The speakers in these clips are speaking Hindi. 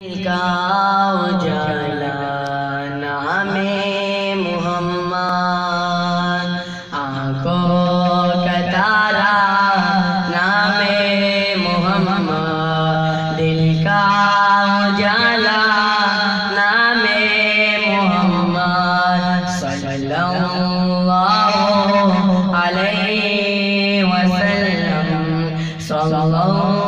का उजाला नामे मोहम्मद। आँखों का तारा, नामे मोहम्मद। दिल का उजाला नामे मोहम्मद। सल्लल्लाहु अलैहि वसल्लम, सल्लल्लाहु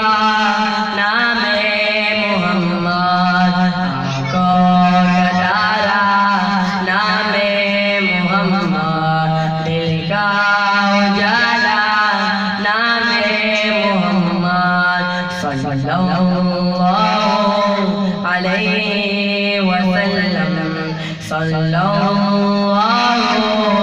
लिखा नामे मोहम्मद। आँखों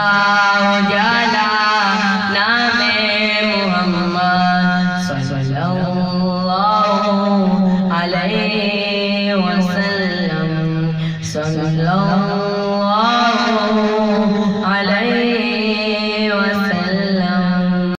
मोहम्मद